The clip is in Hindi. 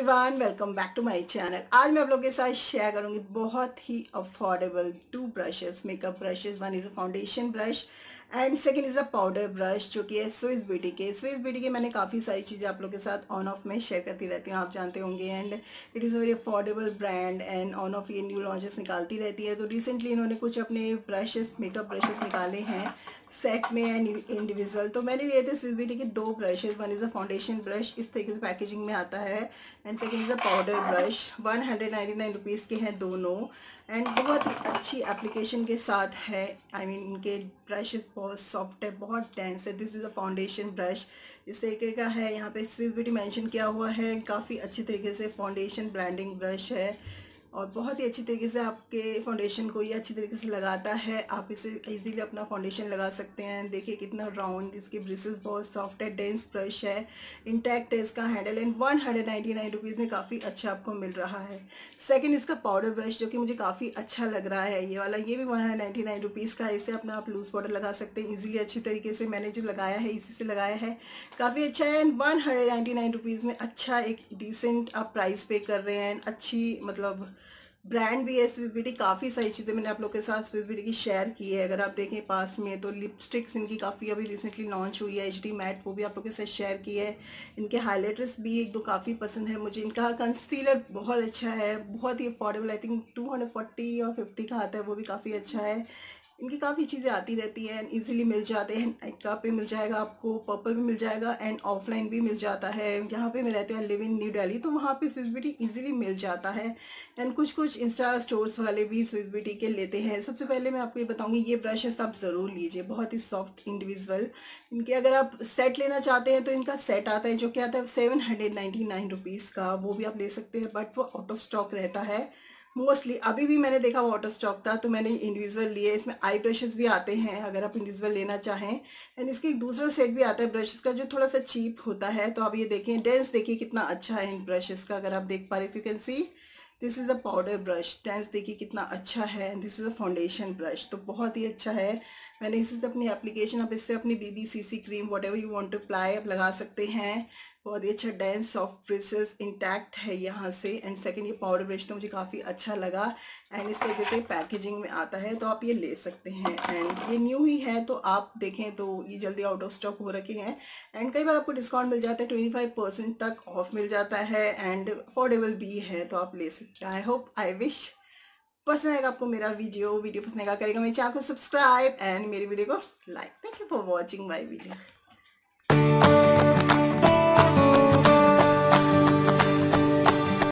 Everyone welcome back to my channel आज मैं आप लोगों के साथ शेयर करूँगी बहुत ही affordable two brushes makeup brushes one is a foundation brush and second is a powder brush जो कि है स्विस ब्यूटी के। स्विस ब्यूटी के मैंने काफ़ी सारी चीज़ें आप लोगों के साथ ऑन ऑफ़ में शेयर करती रहती हूँ, आप जानते होंगे। And it is a very affordable brand and on off ये न्यू लॉन्चेस निकालती रहती है। तो रिसेंटली इन्होंने कुछ अपने ब्रशेस मेकअप ब्रशेस निकाले हैं सेट में एंड इंडिविजुअल तो मैंने लिए थे स्विस ब्यूटी के दो brushes one is a foundation brush इस तरीके से पैकेजिंग में आता है। And second is a powder brush one hundred ninety nine rupees के हैं दोनों. एंड बहुत ही अच्छी एप्लीकेशन के साथ है. आई I मीन mean, इनके ब्रश बहुत सॉफ्ट है बहुत डेंस है. This is a foundation brush इस तरीके का है. यहाँ पे स्विस ब्यूटी मेंशन किया हुआ है. काफ़ी अच्छी तरीके से फाउंडेशन ब्रांडिंग ब्रश है. और बहुत ही अच्छी तरीके से आपके फाउंडेशन को ये अच्छी तरीके से लगाता है। आप इसे इजीली अपना फाउंडेशन लगा सकते हैं। देखिए कितना राउंड इसके ब्रिसेस बहुत सॉफ्ट है डेंस ब्रश है। इंटैक्ट है, इसका handle and one hundred ninety nine rupees में काफ़ी अच्छा आपको मिल रहा है। सेकेंड इसका पाउडर ब्रश जो कि मुझे काफ़ी अच्छा लग रहा है। ये वाला, ये भी one hundred ninety nine rupees का इसे अपना आप लूज़ पाउडर लगा सकते हैं। ईजिली अच्छी तरीके से मैंने जो लगाया है, इसी से लगाया है। काफ़ी अच्छा है and one hundred ninety nine rupees में अच्छा एक डिसेंट आप प्राइस पे कर रहे हैं। अच्छी मतलब ब्रांड भी है स्विस ब्यूटी काफ़ी सारी चीज़ें मैंने आप लोग के साथ स्विस ब्यूटी की शेयर की है। अगर आप देखें पास में तो लिपस्टिक्स इनकी काफ़ी अभी रिसेंटली लॉन्च हुई है एच डी मैट वो भी आप लोग के साथ शेयर की है। इनके हाईलाइटर्स भी एक दो काफ़ी पसंद है मुझे। इनका कंसीलर बहुत अच्छा है, बहुत ही affordable I think two hundred forty और फिफ्टी का आता है, वो भी काफ़ी अच्छा है। इनकी काफ़ी चीज़ें आती रहती हैं ईजिली मिल जाते हैं नाइका पे मिल जाएगा आपको पर्पल भी मिल जाएगा एंड ऑफलाइन भी मिल जाता है। जहाँ पे मैं रहती हूँ लिव इन न्यू डेली तो वहाँ पे स्विस ब्यूटी ईजिली मिल जाता है। एंड कुछ कुछ इंस्टा स्टोर्स वाले भी स्विस ब्यूटी के लेते हैं। सबसे पहले मैं आपको ये बताऊँगी, ये ब्रशेस आप ज़रूर लीजिए, बहुत ही सॉफ्ट इंडिविजुअल इनके अगर आप सेट लेना चाहते हैं तो इनका सेट आता है, जो क्या आता है seven hundred ninety nine rupees का, वो भी आप ले सकते हैं बट वो आउट ऑफ़ स्टॉक रहता है। मोस्टली, अभी भी मैंने देखा वाटर स्टॉक था तो मैंने इंडिविजुअल लिए, इसमें आई ब्रशेस भी आते हैं, अगर आप इंडिविजुअल लेना चाहें। एंड इसके एक दूसरा सेट भी आता है ब्रशेस का, जो थोड़ा सा चीप होता है तो आप ये देखें डेंस देखिए कितना अच्छा है इन ब्रशेस का, अगर आप देख पा रहे you can see this is a powder brush dense देखिए कितना अच्छा है this is a foundation brush तो बहुत ही अच्छा है। मैंने इसी से अपनी एप्लीकेशन आप इससे अपनी B B C C cream whatever you want to apply आप लगा सकते हैं। बहुत ही अच्छा डेंस सॉफ्ट ब्रिसेस इंटैक्ट है यहाँ से। एंड सेकंड ये पाउडर ब्रश तो मुझे काफ़ी अच्छा लगा। एंड इस तरीके से पैकेजिंग में आता है तो आप ये ले सकते हैं। एंड ये न्यू ही है तो आप देखें तो ये जल्दी आउट ऑफ़ स्टॉक हो रखे हैं। एंड कई बार आपको डिस्काउंट मिल जाता है ट्वेंटी फाइव परसेंट तक ऑफ़ मिल जाता है। एंड अफोर्डेबल भी है तो आप ले सकते हैं। आई होप आई विश पसंद आएगा आपको मेरा वीडियो वीडियो पसंद आएगा, करेगा मेरे चैनल को सब्सक्राइब एंड मेरी वीडियो को like thank you for watching my video